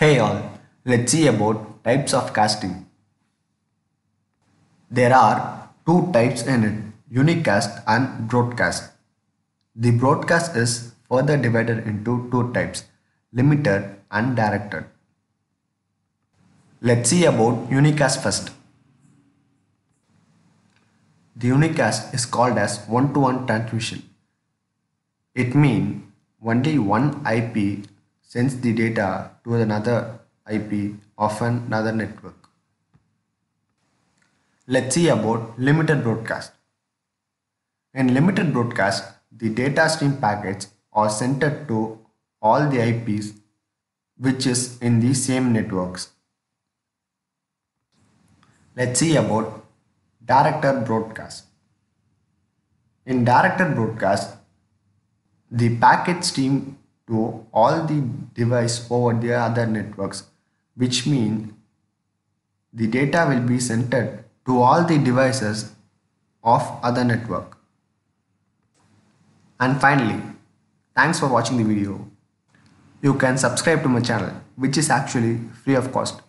Hey all, let's see about types of casting. There are two types in it, unicast and broadcast. The broadcast is further divided into two types, limited and directed. Let's see about unicast first. The unicast is called as one-to-one transmission. It means only one IP sends the data to another IP of another network. Let's see about limited broadcast. In limited broadcast, the data stream packets are sent to all the IPs which is in the same networks. Let's see about directed broadcast. In directed broadcast, the packet stream to all the device over the other networks, which mean the data will be sent to all the devices of other network. And finally, thanks for watching the video. You can subscribe to my channel, which is actually free of cost.